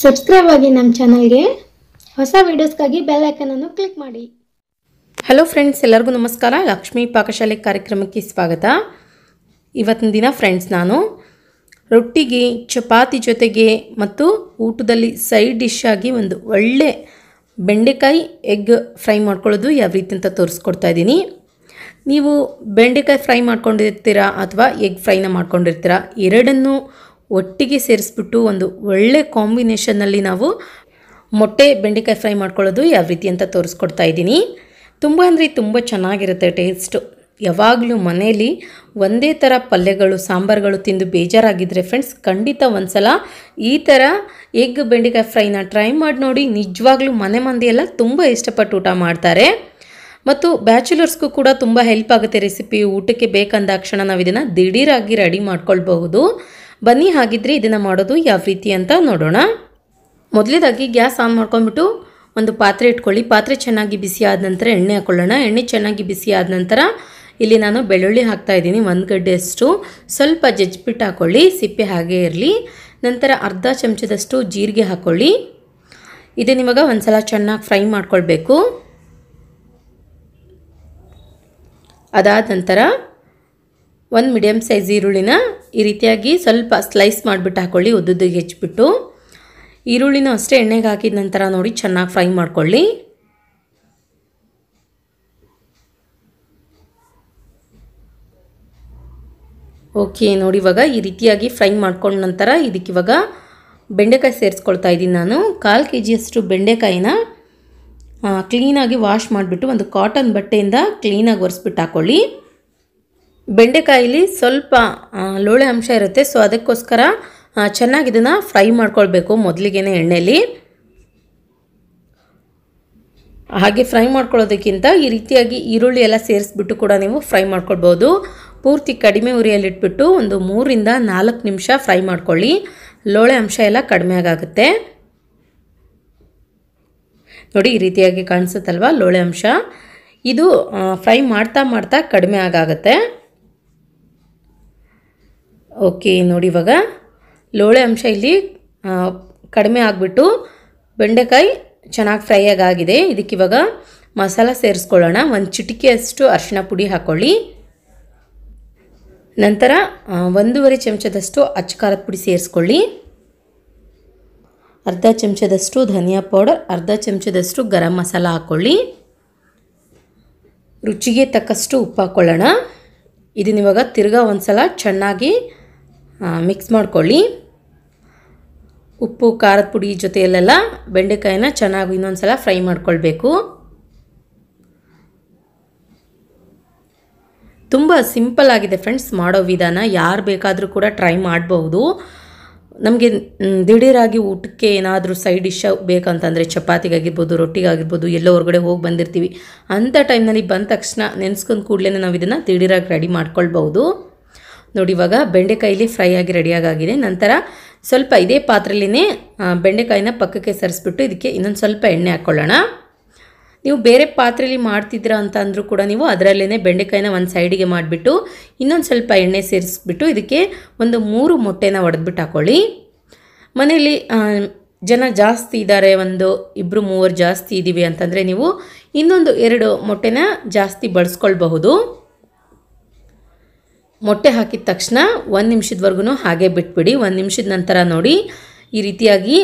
Subscribe ಆಗಿ ನಮ್ಮ ಚಾನಲ್ಗೆ ಹೊಸ ವೀಡಿಯೋಸ್ಗಾಗಿ ಬೆಲ್ ಐಕನನ್ನು ಕ್ಲಿಕ್ ಮಾಡಿ. ಹಲೋ ಫ್ರೆಂಡ್ಸ್ ಎಲ್ಲರಿಗೂ ನಮಸ್ಕಾರ. ಲಕ್ಷ್ಮೀ ಪಾಕಶಾಲೆ ಕಾರ್ಯಕ್ರಮಕ್ಕೆ ಸ್ವಾಗತ. ಇವತ್ತಿನ ದಿನ ಫ್ರೆಂಡ್ಸ್ ನಾನು ರೊಟ್ಟಿಗೆ, ಚಪಾತಿ ಜೊತೆಗೆ ಮತ್ತು ಊಟದಲ್ಲಿ ಸೈಡ್ ಡಿಶ್ ಆಗಿ ಒಂದು ಒಳ್ಳೆ ಬೆಂಡೆಕಾಯಿ ಎಗ್ ಫ್ರೈ ಮಾಡ್ಕೊಳ್ಳೋದು ಯಾವ ರೀತಿ ಅಂತ ತೋರಿಸ್ಕೊಡ್ತಾ ಇದ್ದೀನಿ. ನೀವು ಬೆಂಡೆಕಾಯಿ ಫ್ರೈ ಮಾಡ್ಕೊಂಡಿರ್ತೀರಾ ಅಥವಾ ಎಗ್ ಫ್ರೈನ ಮಾಡ್ಕೊಂಡಿರ್ತೀರಾ? ಎರಡನ್ನೂ ಒಟ್ಟಿಗೆ ಸೇರಿಸ್ಬಿಟ್ಟು ಒಂದು ಒಳ್ಳೆ ಕಾಂಬಿನೇಷನ್ನಲ್ಲಿ ನಾವು ಮೊಟ್ಟೆ ಬೆಂಡೆಕಾಯಿ ಫ್ರೈ ಮಾಡ್ಕೊಳ್ಳೋದು ಯಾವ ರೀತಿ ಅಂತ ತೋರಿಸ್ಕೊಡ್ತಾ ಇದ್ದೀನಿ. ತುಂಬ ಅಂದರೆ ತುಂಬ ಚೆನ್ನಾಗಿರುತ್ತೆ ಟೇಸ್ಟು ಯಾವಾಗಲೂ ಮನೆಯಲ್ಲಿ ಒಂದೇ ಥರ ಪಲ್ಯಗಳು, ಸಾಂಬಾರುಗಳು ತಿಂದು ಬೇಜಾರಾಗಿದ್ದರೆ ಫ್ರೆಂಡ್ಸ್ ಖಂಡಿತ ಒಂದ್ಸಲ ಈ ಥರ ಎಗ್ ಬೆಂಡೆಕಾಯಿ ಫ್ರೈನ ಟ್ರೈ ಮಾಡಿ ನೋಡಿ. ನಿಜವಾಗ್ಲೂ ಮನೆ ಮಂದಿ ಎಲ್ಲ ತುಂಬ ಇಷ್ಟಪಟ್ಟು ಊಟ ಮಾಡ್ತಾರೆ. ಮತ್ತು ಬ್ಯಾಚುಲರ್ಸ್ಗೂ ಕೂಡ ತುಂಬ ಹೆಲ್ಪ್ ಆಗುತ್ತೆ ರೆಸಿಪಿ ಊಟಕ್ಕೆ ಬೇಕಂದಾಕ್ಷಣ ನಾವು ಇದನ್ನು ದಿಢೀರಾಗಿ ರೆಡಿ ಮಾಡ್ಕೊಳ್ಬಹುದು. ಬನ್ನಿ ಹಾಗಿದ್ರೆ ಇದನ್ನು ಮಾಡೋದು ಯಾವ ರೀತಿ ಅಂತ ನೋಡೋಣ. ಮೊದಲೇದಾಗಿ ಗ್ಯಾಸ್ ಆನ್ ಮಾಡ್ಕೊಂಡ್ಬಿಟ್ಟು ಒಂದು ಪಾತ್ರೆ ಇಟ್ಕೊಳ್ಳಿ. ಪಾತ್ರೆ ಚೆನ್ನಾಗಿ ಬಿಸಿ ಆದ ನಂತರ ಎಣ್ಣೆ ಹಾಕ್ಕೊಳ್ಳೋಣ ಎಣ್ಣೆ ಚೆನ್ನಾಗಿ ಬಿಸಿ ಆದ ನಂತರ ಇಲ್ಲಿ ನಾನು ಬೆಳ್ಳುಳ್ಳಿ ಹಾಕ್ತಾ ಇದ್ದೀನಿ ಒಂದು ಗಡ್ಡೆಯಷ್ಟು. ಸ್ವಲ್ಪ ಜಜ್ಜಿಬಿಟ್ಟು ಹಾಕ್ಕೊಳ್ಳಿ ಸಿಪ್ಪೆ ಹಾಗೆ ಇರಲಿ. ನಂತರ ಅರ್ಧ ಚಮಚದಷ್ಟು ಜೀರಿಗೆ ಹಾಕ್ಕೊಳ್ಳಿ ಇದನ್ನ ಇವಾಗ ಒಂದ್ಸಲ ಚೆನ್ನಾಗಿ ಫ್ರೈ ಮಾಡ್ಕೊಳ್ಬೇಕು. ಅದಾದ ನಂತರ ಒಂದು ಮೀಡಿಯಮ್ ಸೈಜ್ ಈರುಳ್ಳಿನ ಈ ರೀತಿಯಾಗಿ ಸ್ವಲ್ಪ ಸ್ಲೈಸ್ ಮಾಡಿಬಿಟ್ಟು ಹಾಕ್ಕೊಳ್ಳಿ ಉದ್ದುದ್ದಿಗೆ ಹೆಚ್ಚಿಬಿಟ್ಟು. ಈರುಳ್ಳಿನೂ ಅಷ್ಟೇ ಎಣ್ಣೆಗೆ ಹಾಕಿದ ನಂತರ ನೋಡಿ ಚೆನ್ನಾಗಿ ಫ್ರೈ ಮಾಡ್ಕೊಳ್ಳಿ. ಓಕೆ, ನೋಡಿ ಇವಾಗ ಈ ರೀತಿಯಾಗಿ ಫ್ರೈ ಮಾಡ್ಕೊಂಡ ನಂತರ ಇದಕ್ಕೆ ಇವಾಗ ಬೆಂಡೆಕಾಯಿ ಸೇರಿಸ್ಕೊಳ್ತಾ ಇದ್ದೀನಿ ನಾನು. ಕಾಲು ಕೆ ಜಿಯಷ್ಟು ಬೆಂಡೆಕಾಯಿನ ಕ್ಲೀನಾಗಿ ವಾಶ್ ಮಾಡಿಬಿಟ್ಟು ಒಂದು ಕಾಟನ್ ಬಟ್ಟೆಯಿಂದ ಕ್ಲೀನಾಗಿ ಒರೆಸ್ಬಿಟ್ಟು ಹಾಕ್ಕೊಳ್ಳಿ ಬೆಂಡೆಕಾಯಿಲಿ ಸ್ವಲ್ಪ ಲೋಳೆ ಅಂಶ ಇರುತ್ತೆ. ಸೊ ಅದಕ್ಕೋಸ್ಕರ ಚೆನ್ನಾಗಿ ಇದನ್ನು ಫ್ರೈ ಮಾಡ್ಕೊಳ್ಬೇಕು ಮೊದಲಿಗೆ ಎಣ್ಣೆಯಲ್ಲಿ ಹಾಗೆ ಫ್ರೈ ಮಾಡ್ಕೊಳ್ಳೋದಕ್ಕಿಂತ ಈ ರೀತಿಯಾಗಿ ಈರುಳ್ಳಿ ಎಲ್ಲ ಸೇರಿಸ್ಬಿಟ್ಟು ಕೂಡ ನೀವು ಫ್ರೈ ಮಾಡ್ಕೊಳ್ಬೋದು. ಪೂರ್ತಿ ಕಡಿಮೆ ಉರಿಯಲ್ಲಿಟ್ಬಿಟ್ಟು ಒಂದು ಮೂರಿಂದ ನಾಲ್ಕು ನಿಮಿಷ ಫ್ರೈ ಮಾಡ್ಕೊಳ್ಳಿ. ಲೋಳೆ ಅಂಶ ಎಲ್ಲ ಕಡಿಮೆ ಆಗುತ್ತೆ ನೋಡಿ, ಈ ರೀತಿಯಾಗಿ ಕಾಣಿಸುತ್ತಲ್ವ ಲೋಳೆ ಅಂಶ? ಇದು ಫ್ರೈ ಮಾಡ್ತಾ ಮಾಡ್ತಾ ಕಡಿಮೆ ಆಗಾಗುತ್ತೆ. ಓಕೆ, ನೋಡಿ ಇವಾಗ. ಲೋಳೆ ಅಂಶ ಇಲ್ಲಿ ಕಡಿಮೆ ಆಗಿಬಿಟ್ಟು ಬೆಂಡೆಕಾಯಿ ಚೆನ್ನಾಗಿ ಫ್ರೈ ಆಗಿದೆ ಇದಕ್ಕೆ ಇವಾಗ ಮಸಾಲ ಸೇರಿಸ್ಕೊಳ್ಳೋಣ. ಒಂದು ಚಿಟಿಕೆಯಷ್ಟು ಅರಿಶಿನ ಪುಡಿ ಹಾಕ್ಕೊಳ್ಳಿ ನಂತರ ಒಂದೂವರೆ ಚಮಚದಷ್ಟು ಅಚ್ಚಕಾರದ ಪುಡಿ ಸೇರಿಸ್ಕೊಳ್ಳಿ. ಅರ್ಧ ಚಮಚದಷ್ಟು ಧನಿಯಾ ಪೌಡರ್, ಅರ್ಧ ಚಮಚದಷ್ಟು ಗರಂ ಮಸಾಲ ಹಾಕ್ಕೊಳ್ಳಿ ರುಚಿಗೆ ತಕ್ಕಷ್ಟು ಉಪ್ಪು ಹಾಕ್ಕೊಳ್ಳೋಣ ಇದನ್ನಿವಾಗ ತಿರ್ಗಾ ಒಂದು ಸಲ ಚೆನ್ನಾಗಿ ಮಿಕ್ಸ್ ಮಾಡ್ಕೊಳ್ಳಿ. ಉಪ್ಪು, ಖಾರದ ಪುಡಿ ಜೊತೆಯಲ್ಲೆಲ್ಲ ಬೆಂಡೆಕಾಯಿನ ಚೆನ್ನಾಗಿ ಇನ್ನೊಂದು ಸಲ ಫ್ರೈ ಮಾಡ್ಕೊಳ್ಬೇಕು. ತುಂಬ ಸಿಂಪಲ್ ಆಗಿದೆ ಫ್ರೆಂಡ್ಸ್ ಮಾಡೋ ವಿಧಾನ. ಯಾರು ಬೇಕಾದರೂ ಕೂಡ ಟ್ರೈ ಮಾಡಬಹುದು ನಮಗೆ ದಿಢೀರಾಗಿ ಊಟಕ್ಕೆ ಏನಾದರೂ ಸೈಡ್ ಡಿಶ್ ಬೇಕಂತಂದರೆ ಚಪಾತಿಗಾಗಿರ್ಬೋದು, ರೊಟ್ಟಿಗಾಗಿರ್ಬೋದು, ಎಲ್ಲೋ ಹೊರಗಡೆ ಹೋಗಿ ಬಂದಿರ್ತೀವಿ. ಅಂಥ ಟೈಮ್ನಲ್ಲಿ ಬಂದ ತಕ್ಷಣ ನೆನೆಸ್ಕೊಂಡು ಕೂಡಲೇ ನಾವು ಇದನ್ನು ದಿಢೀರಾಗಿ ರೆಡಿ ಮಾಡ್ಕೊಳ್ಬಹುದು. ನೋಡಿ, ಇವಾಗ ಬೆಂಡೆಕಾಯಿಲಿ ಫ್ರೈ ಆಗಿ ರೆಡಿಯಾಗಿದೆ ನಂತರ ಸ್ವಲ್ಪ ಇದೇ ಪಾತ್ರೆಲಿನೇ ಬೆಂಡೆಕಾಯಿನ ಪಕ್ಕಕ್ಕೆ ಸರಿಸ್ಬಿಟ್ಟು ಇದಕ್ಕೆ ಇನ್ನೊಂದು ಸ್ವಲ್ಪ ಎಣ್ಣೆ ಹಾಕ್ಕೊಳ್ಳೋಣ ನೀವು ಬೇರೆ ಪಾತ್ರೆಯಲ್ಲಿ ಮಾಡ್ತಿದ್ದೀರಾ ಅಂತ ಅಂದರೂ ಕೂಡ ನೀವು ಅದರಲ್ಲೇ ಬೆಂಡೆಕಾಯಿನ ಒಂದು ಸೈಡಿಗೆ ಮಾಡಿಬಿಟ್ಟು ಇನ್ನೊಂದು ಸ್ವಲ್ಪ ಎಣ್ಣೆ ಸೇರಿಸ್ಬಿಟ್ಟು ಇದಕ್ಕೆ ಒಂದು ಮೂರು ಮೊಟ್ಟೆನ ಒಡೆದ್ಬಿಟ್ಟು ಹಾಕ್ಕೊಳ್ಳಿ ಮನೆಯಲ್ಲಿ ಜನ ಜಾಸ್ತಿ ಇದ್ದಾರೆ, ಒಂದು ಇಬ್ಬರು ಮೂವರು ಜಾಸ್ತಿ ಇದ್ದೀವಿ ಅಂತಂದರೆ ನೀವು ಇನ್ನೊಂದು ಎರಡು ಮೊಟ್ಟೆನ ಜಾಸ್ತಿ ಬಳಸ್ಕೊಳ್ಬಹುದು. ಮೊಟ್ಟೆ ಹಾಕಿದ ತಕ್ಷಣ ಒಂದು ನಿಮಿಷದವರೆಗೂ ಹಾಗೆ ಬಿಟ್ಬಿಡಿ, ಒಂದು ನಿಮಿಷದ ನಂತರ ನೋಡಿ ಈ ರೀತಿಯಾಗಿ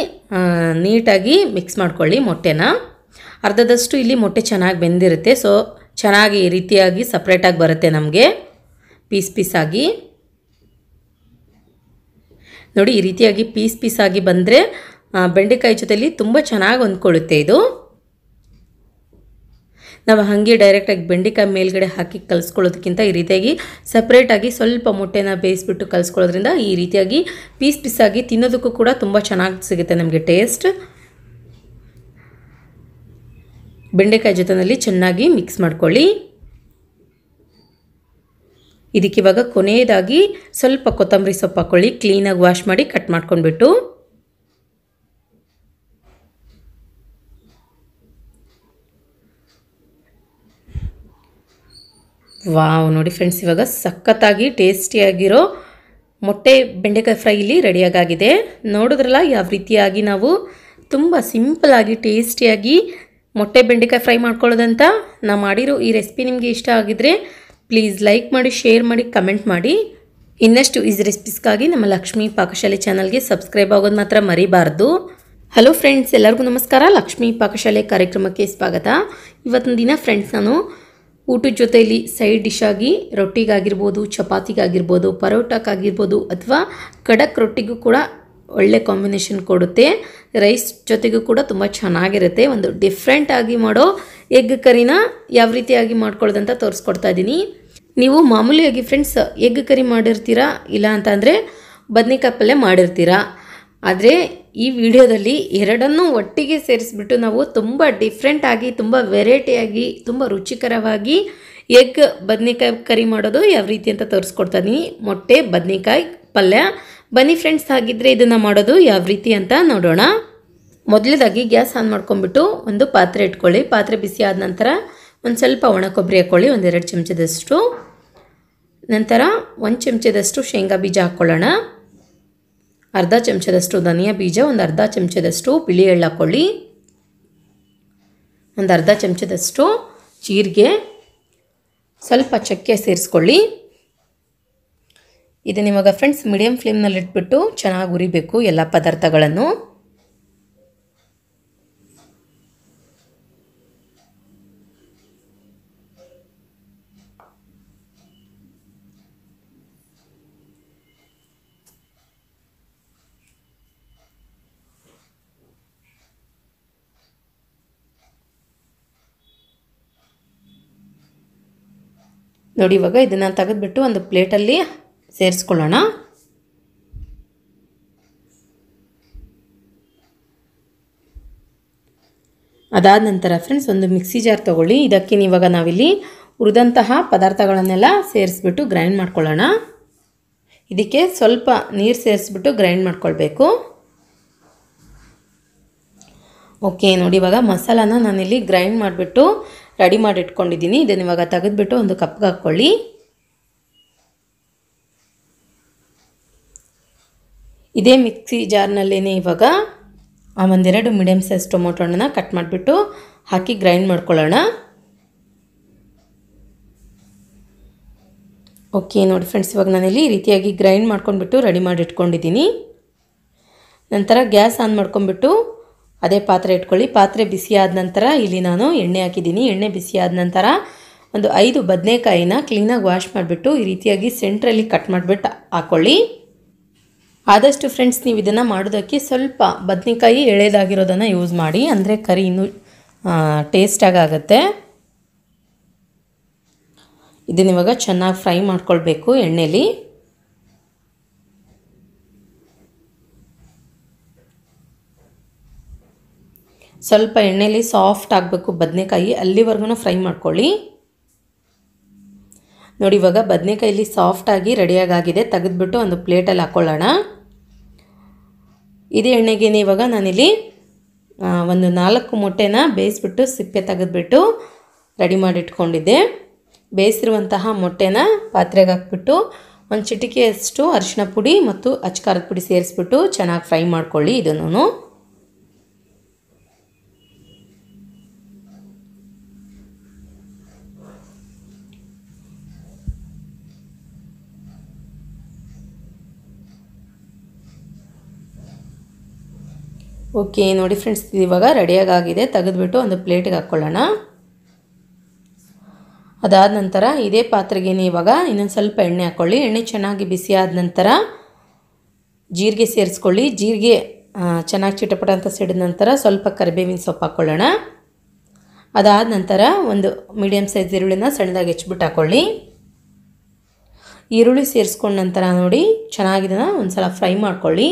ನೀಟಾಗಿ ಮಿಕ್ಸ್ ಮಾಡ್ಕೊಳ್ಳಿ ಮೊಟ್ಟೆನ. ಅರ್ಧದಷ್ಟು ಇಲ್ಲಿ ಮೊಟ್ಟೆ ಚೆನ್ನಾಗಿ ಬೆಂದಿರುತ್ತೆ ಸೊ ಚೆನ್ನಾಗಿ ಈ ರೀತಿಯಾಗಿ ಸಪ್ರೇಟಾಗಿ ಬರುತ್ತೆ ನಮಗೆ ಪೀಸ್ ಪೀಸಾಗಿ ನೋಡಿ ಈ ರೀತಿಯಾಗಿ ಪೀಸ್ ಪೀಸಾಗಿ ಬಂದರೆ ಬೆಂಡೆಕಾಯಿ ಜೊತೆಲಿ ತುಂಬ ಚೆನ್ನಾಗಿ ಹೊಂದ್ಕೊಳ್ಳುತ್ತೆ ಇದು. ನಾವು ಹಾಗೆ ಡೈರೆಕ್ಟಾಗಿ ಬೆಂಡೆಕಾಯಿ ಮೇಲ್ಗಡೆ ಹಾಕಿ ಕಲಿಸ್ಕೊಳ್ಳೋದಕ್ಕಿಂತ ಈ ರೀತಿಯಾಗಿ ಸಪ್ರೇಟಾಗಿ ಸ್ವಲ್ಪ ಮೊಟ್ಟೆನ ಬೇಯಿಸ್ಬಿಟ್ಟು ಕಲಿಸ್ಕೊಳ್ಳೋದ್ರಿಂದ ಈ ರೀತಿಯಾಗಿ ಪೀಸ್ ಪೀಸಾಗಿ ತಿನ್ನೋದಕ್ಕೂ ಕೂಡ ತುಂಬ ಚೆನ್ನಾಗಿ ಸಿಗುತ್ತೆ ನಮಗೆ ಟೇಸ್ಟ್ ಬೆಂಡೆಕಾಯಿ ಜೊತೆಯಲ್ಲಿ ಚೆನ್ನಾಗಿ ಮಿಕ್ಸ್ ಮಾಡ್ಕೊಳ್ಳಿ. ಇದಕ್ಕೆ ಇವಾಗ ಕೊನೆಯದಾಗಿ ಸ್ವಲ್ಪ ಕೊತ್ತಂಬರಿ ಸೊಪ್ಪು ಹಾಕ್ಕೊಳ್ಳಿ ಕ್ಲೀನಾಗಿ ವಾಶ್ ಮಾಡಿ ಕಟ್ ಮಾಡ್ಕೊಂಡ್ಬಿಟ್ಟು. ವಾವ್, ನೋಡಿ ಫ್ರೆಂಡ್ಸ್ ಇವಾಗ ಸಖತ್ತಾಗಿ ಟೇಸ್ಟಿಯಾಗಿರೋ ಮೊಟ್ಟೆ ಬೆಂಡೆಕಾಯಿ ಫ್ರೈ ಇಲ್ಲಿ ರೆಡಿಯಾಗಿದೆ ನೋಡಿದ್ರಲ್ಲ, ಯಾವ ರೀತಿಯಾಗಿ ನಾವು ತುಂಬ ಸಿಂಪಲಾಗಿ ಟೇಸ್ಟಿಯಾಗಿ ಮೊಟ್ಟೆ ಬೆಂಡೆಕಾಯಿ ಫ್ರೈ ಮಾಡ್ಕೊಳ್ಳೋದಂತ ನಾ ಮಾಡಿರೋ ಈ ರೆಸಿಪಿ ನಿಮಗೆ ಇಷ್ಟ ಆಗಿದ್ರೆ ಪ್ಲೀಸ್ ಲೈಕ್ ಮಾಡಿ ಶೇರ್ ಮಾಡಿ ಕಮೆಂಟ್ ಮಾಡಿ. ಇನ್ನಷ್ಟು ಈಸಿ ರೆಸಿಪೀಸ್ಗಾಗಿ ನಮ್ಮ ಲಕ್ಷ್ಮೀ ಪಾಕಶಾಲೆ ಚಾನಲ್ಗೆ ಸಬ್ಸ್ಕ್ರೈಬ್ ಆಗೋದು ಮಾತ್ರ ಮರಿಬಾರ್ದು. ಹಲೋ ಫ್ರೆಂಡ್ಸ್ ಎಲ್ಲರಿಗೂ ನಮಸ್ಕಾರ. ಲಕ್ಷ್ಮೀ ಪಾಕಶಾಲೆ ಕಾರ್ಯಕ್ರಮಕ್ಕೆ ಸ್ವಾಗತ. ಇವತ್ತಿನ ದಿನ ಫ್ರೆಂಡ್ಸ್ ನಾನು ಊಟದ ಜೊತೆಯಲ್ಲಿ ಸೈಡ್ ಡಿಶ್ ಆಗಿ ರೊಟ್ಟಿಗಾಗಿರ್ಬೋದು, ಚಪಾತಿಗಾಗಿರ್ಬೋದು ಪರೋಟಕ್ಕಾಗಿರ್ಬೋದು ಅಥವಾ ಖಡಕ್ ರೊಟ್ಟಿಗೂ ಕೂಡ ಒಳ್ಳೆ ಕಾಂಬಿನೇಷನ್ ಕೊಡುತ್ತೆ. ರೈಸ್ ಜೊತೆಗೂ ಕೂಡ ತುಂಬ ಚೆನ್ನಾಗಿರುತ್ತೆ. ಒಂದು ಡಿಫ್ರೆಂಟ್ ಆಗಿ ಮಾಡೋ ಎಗ್ ಕರಿನ ಯಾವ ರೀತಿಯಾಗಿ ಮಾಡ್ಕೊಳ್ಳೋದಂತ ತೋರಿಸ್ಕೊಡ್ತಾ ಇದ್ದೀನಿ ನೀವು ಮಾಮೂಲಿಯಾಗಿ ಫ್ರೆಂಡ್ಸ್ ಎಗ್ ಕರಿ ಮಾಡಿರ್ತೀರಾ ಇಲ್ಲ ಅಂತಂದರೆ ಬದ್ನಿಕಾಯಿ ಪಲ್ಯ ಮಾಡಿರ್ತೀರಾ. ಆದರೆ ಈ ವಿಡಿಯೋದಲ್ಲಿ ಎರಡನ್ನೂ ಒಟ್ಟಿಗೆ ಸೇರಿಸ್ಬಿಟ್ಟು ನಾವು ತುಂಬ ಡಿಫ್ರೆಂಟಾಗಿ ತುಂಬ ವೆರೈಟಿಯಾಗಿ ತುಂಬ ರುಚಿಕರವಾಗಿ ಎಗ್ ಬದ್ನಿಕಾಯಿ ಕರಿ ಮಾಡೋದು ಯಾವ ರೀತಿ ಅಂತ ತೋರಿಸ್ಕೊಡ್ತಾ ಮೊಟ್ಟೆ, ಬದನೆಕಾಯಿ, ಪಲ್ಯ. ಬನ್ನಿ ಫ್ರೆಂಡ್ಸ್ ಹಾಗಿದ್ರೆ ಇದನ್ನು ಮಾಡೋದು ಯಾವ ರೀತಿ ಅಂತ ನೋಡೋಣ. ಮೊದಲದಾಗಿ ಗ್ಯಾಸ್ ಆನ್ ಮಾಡ್ಕೊಂಬಿಟ್ಟು ಒಂದು ಪಾತ್ರೆ ಇಟ್ಕೊಳ್ಳಿ. ಪಾತ್ರೆ ಬಿಸಿ ಆದ ನಂತರ ಒಂದು ಸ್ವಲ್ಪ ಒಣ ಕೊಬ್ಬರಿ ಹಾಕ್ಕೊಳ್ಳಿ ಒಂದೆರಡು ಚಮಚದಷ್ಟು. ನಂತರ ಒಂದು ಚಮಚದಷ್ಟು ಶೇಂಗಾ ಬೀಜ ಹಾಕ್ಕೊಳ್ಳೋಣ ಅರ್ಧ ಚಮಚದಷ್ಟು ಧನಿಯಾ ಬೀಜ, ಒಂದು ಅರ್ಧ ಚಮಚದಷ್ಟು ಬಿಳಿ ಎಳ್ಳು ಹಾಕ್ಕೊಳ್ಳಿ ಒಂದು ಅರ್ಧ ಚಮಚದಷ್ಟು ಜೀರಿಗೆ, ಸ್ವಲ್ಪ ಚಕ್ಕೆ ಸೇರಿಸ್ಕೊಳ್ಳಿ. ಇದನ್ನು ಫ್ರೆಂಡ್ಸ್ ಮೀಡಿಯಮ್ ಫ್ಲೇಮ್ನಲ್ಲಿಟ್ಬಿಟ್ಟು ಚೆನ್ನಾಗಿ ಉರಿಬೇಕು ಎಲ್ಲ ಪದಾರ್ಥಗಳನ್ನು. ನೋಡಿ, ಇವಾಗ ಇದನ್ನು ತೆಗೆದುಬಿಟ್ಟು ಒಂದು ಪ್ಲೇಟಲ್ಲಿ ಸೇರಿಸ್ಕೊಳ್ಳೋಣ. ಅದಾದ ನಂತರ ಫ್ರೆಂಡ್ಸ್ ಒಂದು ಮಿಕ್ಸಿ ಜಾರ್ ತೊಗೊಳ್ಳಿ. ಇದಕ್ಕೆ ಇವಾಗ ನಾವಿಲ್ಲಿ ಹುರಿದಂತಹ ಪದಾರ್ಥಗಳನ್ನೆಲ್ಲ ಸೇರಿಸ್ಬಿಟ್ಟು ಗ್ರೈಂಡ್ ಮಾಡ್ಕೊಳ್ಳೋಣ. ಇದಕ್ಕೆ ಸ್ವಲ್ಪ ನೀರು ಸೇರಿಸ್ಬಿಟ್ಟು ಗ್ರೈಂಡ್ ಮಾಡ್ಕೊಳ್ಬೇಕು. ಓಕೆ ನೋಡಿ, ಇವಾಗ ಮಸಾಲಾನ ನಾನಿಲ್ಲಿ ಗ್ರೈಂಡ್ ಮಾಡಿಬಿಟ್ಟು ರೆಡಿ ಮಾಡಿ ಇಟ್ಕೊಂಡಿದ್ದೀನಿ ಇದನ್ನು ಇವಾಗ ತೆಗೆದುಬಿಟ್ಟು ಒಂದು ಕಪ್ಗೆ ಹಾಕ್ಕೊಳ್ಳಿ. ಇದೇ ಮಿಕ್ಸಿ ಜಾರ್ನಲ್ಲೇ ಇವಾಗ ಆ ಒಂದೆರಡು ಮೀಡಿಯಮ್ ಸೈಜ್ ಟೊಮೊಟೊ ಹಣ್ಣನ್ನು ಕಟ್ ಮಾಡಿಬಿಟ್ಟು ಹಾಕಿ ಗ್ರೈಂಡ್ ಮಾಡ್ಕೊಳ್ಳೋಣ. ಓಕೆ ನೋಡಿ ಫ್ರೆಂಡ್ಸ್ ಇವಾಗ ನಾನಿಲ್ಲಿ ಈ ರೀತಿಯಾಗಿ ಗ್ರೈಂಡ್ ಮಾಡ್ಕೊಂಡ್ಬಿಟ್ಟು ರೆಡಿ ಮಾಡಿ ಇಟ್ಕೊಂಡಿದ್ದೀನಿ ನಂತರ ಗ್ಯಾಸ್ ಆನ್ ಮಾಡ್ಕೊಂಡ್ಬಿಟ್ಟು ಅದೇ ಪಾತ್ರೆ ಇಟ್ಕೊಳ್ಳಿ. ಪಾತ್ರೆ ಬಿಸಿ ಆದ ನಂತರ ಇಲ್ಲಿ ನಾನು ಎಣ್ಣೆ ಹಾಕಿದ್ದೀನಿ. ಎಣ್ಣೆ ಬಿಸಿ ಆದ ನಂತರ ಒಂದು ಐದು ಬದನೆಕಾಯಿನ ಕ್ಲೀನಾಗಿ ವಾಶ್ ಮಾಡಿಬಿಟ್ಟು ಈ ರೀತಿಯಾಗಿ ಸೆಂಟ್ರಲ್ಲಿ ಕಟ್ ಮಾಡಿಬಿಟ್ಟು ಹಾಕ್ಕೊಳ್ಳಿ ಆದಷ್ಟು ಫ್ರೆಂಡ್ಸ್ ನೀವು ಇದನ್ನು ಮಾಡೋದಕ್ಕೆ ಸ್ವಲ್ಪ ಬದನೆಕಾಯಿ ಎಳೆದಾಗಿರೋದನ್ನು ಯೂಸ್ ಮಾಡಿ. ಅಂದರೆ ಕರಿ ಇನ್ನೂ ಟೇಸ್ಟಾಗಿ ಆಗುತ್ತೆ. ಇದನ್ನ ಇವಾಗ ಚೆನ್ನಾಗಿ ಫ್ರೈ ಮಾಡ್ಕೊಳ್ಬೇಕು ಎಣ್ಣೆಲಿ. ಸ್ವಲ್ಪ ಎಣ್ಣೆಯಲ್ಲಿ ಸಾಫ್ಟ್ ಆಗಬೇಕು ಬದನೆಕಾಯಿ ಅಲ್ಲಿವರೆಗೂ ಫ್ರೈ ಮಾಡ್ಕೊಳ್ಳಿ. ನೋಡಿ, ಇವಾಗ ಬದನೆಕಾಯಲ್ಲಿ ಸಾಫ್ಟಾಗಿ ರೆಡಿಯಾಗಾಗಿದೆ ತೆಗೆದುಬಿಟ್ಟು ಒಂದು ಪ್ಲೇಟಲ್ಲಿ ಹಾಕ್ಕೊಳ್ಳೋಣ ಇದೇ ಎಣ್ಣೆಗೆ ಇವಾಗ ನಾನಿಲ್ಲಿ ಒಂದು ನಾಲ್ಕು ಮೊಟ್ಟೆನ ಬೇಯಿಸ್ಬಿಟ್ಟು ಸಿಪ್ಪೆ ತೆಗೆದುಬಿಟ್ಟು ರೆಡಿ ಮಾಡಿಟ್ಕೊಂಡಿದ್ದೆ. ಬೇಯಿಸಿರುವಂತಹ ಮೊಟ್ಟೆನ ಪಾತ್ರೆಗೆ ಹಾಕ್ಬಿಟ್ಟು ಒಂದು ಚಿಟಿಕೆಯಷ್ಟು ಅರಿಶಿನ ಪುಡಿ ಮತ್ತು ಅಚ್ಕಾರದ ಪುಡಿ ಸೇರಿಸ್ಬಿಟ್ಟು ಚೆನ್ನಾಗಿ ಫ್ರೈ ಮಾಡ್ಕೊಳ್ಳಿ ಇದನ್ನು. ಓಕೆ, ನೋಡಿ ಫ್ರೆಂಡ್ಸ್ ಇವಾಗ ರೆಡಿಯಾಗಿದೆ ತೆಗೆದುಬಿಟ್ಟು ಒಂದು ಪ್ಲೇಟಿಗೆ ಹಾಕ್ಕೊಳ್ಳೋಣ ಅದಾದ ನಂತರ ಇದೇ ಪಾತ್ರೆಗೆ ಇವಾಗ ಇನ್ನೊಂದು ಸ್ವಲ್ಪ ಎಣ್ಣೆ ಹಾಕ್ಕೊಳ್ಳಿ ಎಣ್ಣೆ ಚೆನ್ನಾಗಿ ಬಿಸಿ ಆದ ನಂತರ ಜೀರಿಗೆ ಸೇರಿಸ್ಕೊಳ್ಳಿ. ಜೀರಿಗೆ ಚೆನ್ನಾಗಿ ಚಿಟಪಟ ಅಂತ ಸಿಡಿದ ನಂತರ ಸ್ವಲ್ಪ ಕರಿಬೇವಿನ ಸೊಪ್ಪು ಹಾಕ್ಕೊಳ್ಳೋಣ ಅದಾದ ನಂತರ ಒಂದು ಮೀಡಿಯಮ್ ಸೈಜ್ ಈರುಳ್ಳಿನ ಸಣ್ಣದಾಗಿ ಹೆಚ್ಚಿಬಿಟ್ಟು ಹಾಕ್ಕೊಳ್ಳಿ ಈರುಳ್ಳಿ ಸೇರಿಸ್ಕೊಂಡ ನಂತರ ನೋಡಿ ಚೆನ್ನಾಗಿದನ್ನು ಒಂದು ಸಲ ಫ್ರೈ ಮಾಡ್ಕೊಳ್ಳಿ.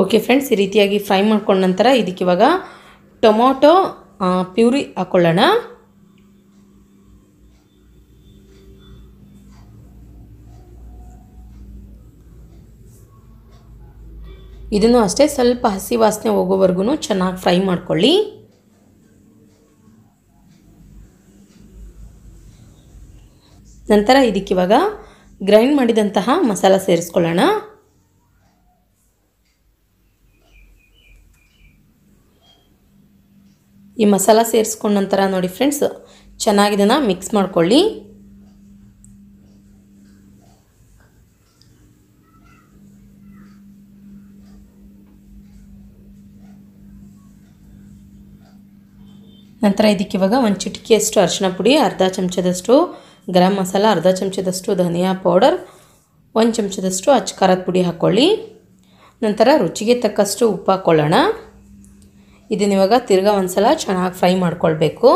ಓಕೆ ಫ್ರೆಂಡ್ಸ್ ಈ ರೀತಿಯಾಗಿ ಫ್ರೈ ಮಾಡ್ಕೊಂಡ ನಂತರ ಇದಕ್ಕೆ ಇವಾಗ ಟೊಮೊಟೊ ಪ್ಯೂರಿ ಹಾಕ್ಕೊಳ್ಳೋಣ ಇದನ್ನು ಅಷ್ಟೇ ಸ್ವಲ್ಪ ಹಸಿ ವಾಸನೆ ಹೋಗೋವರೆಗೂ ಚೆನ್ನಾಗಿ ಫ್ರೈ ಮಾಡ್ಕೊಳ್ಳಿ. ನಂತರ ಇದಕ್ಕಿವಾಗ ಗ್ರೈಂಡ್ ಮಾಡಿದಂತಹ ಮಸಾಲ ಸೇರಿಸ್ಕೊಳ್ಳೋಣ. ಈ ಮಸಾಲ ಸೇರಿಸ್ಕೊಂಡ ನಂತರ ನೋಡಿ ಫ್ರೆಂಡ್ಸ್, ಚೆನ್ನಾಗಿ ಇದನ್ನು ಮಿಕ್ಸ್ ಮಾಡ್ಕೊಳ್ಳಿ. ನಂತರ ಇದಕ್ಕೆ ಇವಾಗ ಒಂದು ಚಿಟಿಕೆಯಷ್ಟು ಅರಿಶಿನ ಪುಡಿ, ಅರ್ಧ ಚಮಚದಷ್ಟು ಗರಂ ಮಸಾಲ, ಅರ್ಧ ಚಮಚದಷ್ಟು ಧನಿಯಾ ಪೌಡರ್, ಒಂದು ಚಮಚದಷ್ಟು ಅಚ್ಚ ಖಾರದ ಪುಡಿ ಹಾಕ್ಕೊಳ್ಳಿ ನಂತರ ರುಚಿಗೆ ತಕ್ಕಷ್ಟು ಉಪ್ಪು ಹಾಕ್ಕೊಳ್ಳೋಣ ಇದನ್ನ ಇವಾಗ ತಿರ್ಗಾ ಒಂದು ಸಲ ಚೆನ್ನಾಗಿ ಫ್ರೈ ಮಾಡ್ಕೊಳ್ಬೇಕು.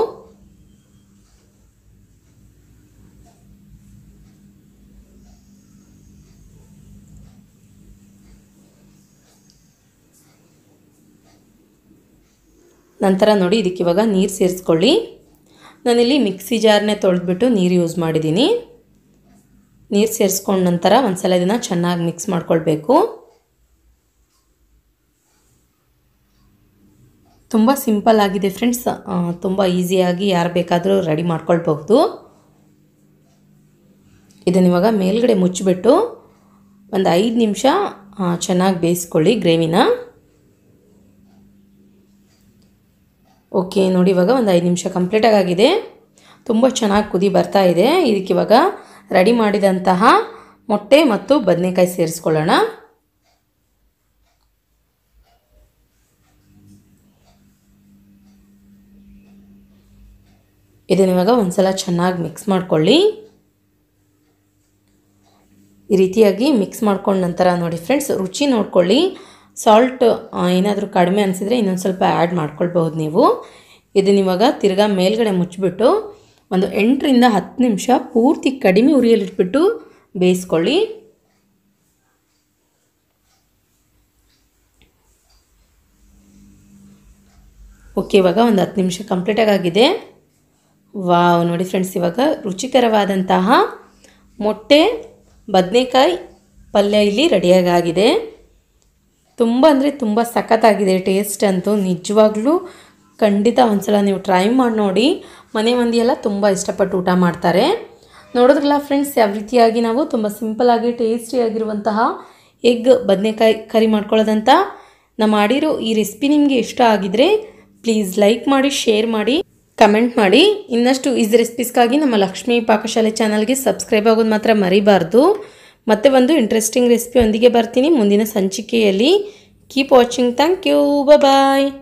ನಂತರ ನೋಡಿ ಇದಕ್ಕೆ ಇವಾಗ ನೀರು ಸೇರಿಸ್ಕೊಳ್ಳಿ. ನಾನಿಲ್ಲಿ ಮಿಕ್ಸಿ ಜಾರ್ನೇ ತೊಳೆದ್ಬಿಟ್ಟು ನೀರು ಯೂಸ್ ಮಾಡಿದ್ದೀನಿ ನೀರು ಸೇರಿಸ್ಕೊಂಡ ನಂತರ ಒಂದು ಸಲ ಇದನ್ನು ಚೆನ್ನಾಗಿ ಮಿಕ್ಸ್ ಮಾಡ್ಕೊಳ್ಬೇಕು. ತುಂಬ ಸಿಂಪಲ್ ಆಗಿದೆ ಫ್ರೆಂಡ್ಸ್. ತುಂಬ ಈಸಿಯಾಗಿ ಯಾರು ಬೇಕಾದರೂ ರೆಡಿ ಮಾಡ್ಕೊಳ್ಬಹುದು. ಇದನ್ನು ಇವಾಗ ಮೇಲ್ಗಡೆ ಮುಚ್ಚಿಬಿಟ್ಟು ಒಂದು ಐದು ನಿಮಿಷ ಚೆನ್ನಾಗಿ ಬೇಯಿಸ್ಕೊಳ್ಳಿ ಗ್ರೇವಿನ. ಓಕೆ, ನೋಡಿ ಇವಾಗ ಒಂದು ಐದು ನಿಮಿಷ ಕಂಪ್ಲೀಟಾಗಿ ಆಗಿದೆ ತುಂಬ ಚೆನ್ನಾಗಿ ಕುದಿ ಬರ್ತಾ ಇದೆ. ಇದಕ್ಕೆ ಇವಾಗ ರೆಡಿ ಮಾಡಿದಂತಹ ಮೊಟ್ಟೆ ಮತ್ತು ಬದನೆಕಾಯಿ ಸೇರಿಸ್ಕೊಳ್ಳೋಣ. ಇದನ್ನ ಇವಾಗ ಒಂದ್ಸಲ ಚೆನ್ನಾಗಿ ಮಿಕ್ಸ್ ಮಾಡ್ಕೊಳ್ಳಿ. ಈ ರೀತಿಯಾಗಿ ಮಿಕ್ಸ್ ಮಾಡ್ಕೊಂಡ ನಂತರ ನೋಡಿ ಫ್ರೆಂಡ್ಸ್ ರುಚಿ ನೋಡ್ಕೊಳ್ಳಿ. ಸಾಲ್ಟ್ ಏನಾದರೂ ಕಡಿಮೆ ಅನಿಸಿದರೆ ಇನ್ನೊಂದು ಸ್ವಲ್ಪ ಆ್ಯಡ್ ಮಾಡ್ಕೊಳ್ಬಹುದು ನೀವು. ಇದನ್ನ ಇವಾಗ ತಿರ್ಗಾ ಮೇಲ್ಗಡೆ ಮುಚ್ಚಿಬಿಟ್ಟು ಒಂದು ಎಂಟರಿಂದ ಹತ್ತು ನಿಮಿಷ ಪೂರ್ತಿ ಕಡಿಮೆ ಉರಿಯಲ್ಲಿಟ್ಬಿಟ್ಟು ಬೇಯಿಸ್ಕೊಳ್ಳಿ. ಓಕೆ ಇವಾಗ ಒಂದು ಹತ್ತು ನಿಮಿಷ ಕಂಪ್ಲೀಟಾಗಿ ಆಗಿದೆ. ವಾವ್, ನೋಡಿ ಫ್ರೆಂಡ್ಸ್ ಇವಾಗ ರುಚಿಕರವಾದಂತಹ ಮೊಟ್ಟೆ, ಬದನೆಕಾಯಿ ಪಲ್ಯ ಇಲ್ಲಿ ರೆಡಿಯಾಗಿ ಆಗಿದೆ ತುಂಬ ಅಂದರೆ ತುಂಬ ಸಖತ್ತಾಗಿದೆ ಟೇಸ್ಟ್ ಅಂತೂ ನಿಜವಾಗ್ಲೂ ಖಂಡಿತ ಒಂದ್ಸಲ ನೀವು ಟ್ರೈ ಮಾಡಿ ನೋಡಿ. ಮನೆ ಮಂದಿ ಎಲ್ಲ ತುಂಬ ಇಷ್ಟಪಟ್ಟು ಊಟ ಮಾಡ್ತಾರೆ. ನೋಡಿದ್ರಲ್ಲ ಫ್ರೆಂಡ್ಸ್ ಯಾವ ರೀತಿಯಾಗಿ ನಾವು ತುಂಬ ಸಿಂಪಲಾಗಿ ಟೇಸ್ಟಿಯಾಗಿರುವಂತಹ ಎಗ್ ಬದನೆಕಾಯಿ ಕರಿ ಮಾಡ್ಕೊಳ್ಳೋದಂತ. ನಾ ಮಾಡಿರೋ ಈ ರೆಸಿಪಿ ನಿಮಗೆ ಇಷ್ಟ ಆಗಿದ್ರೆ ಪ್ಲೀಸ್ ಲೈಕ್ ಮಾಡಿ ಶೇರ್ ಮಾಡಿ. ಕಮೆಂಟ್ ಮಾಡಿ. ಇನ್ನಷ್ಟು ಈಸಿ ರೆಸಿಪೀಸ್ಗಾಗಿ ನಮ್ಮ ಲಕ್ಷ್ಮೀ ಪಾಕಶಾಲೆ ಚಾನಲ್ಗೆ ಸಬ್ಸ್ಕ್ರೈಬ್ ಆಗೋದು ಮಾತ್ರ ಮರಿಬಾರ್ದು. ಮತ್ತೆ ಒಂದು ಇಂಟ್ರೆಸ್ಟಿಂಗ್ ರೆಸಿಪಿಯೊಂದಿಗೆ ಬರ್ತೀನಿ. ಮುಂದಿನ ಸಂಚಿಕೆಯಲ್ಲಿ. Keep watching thank you bye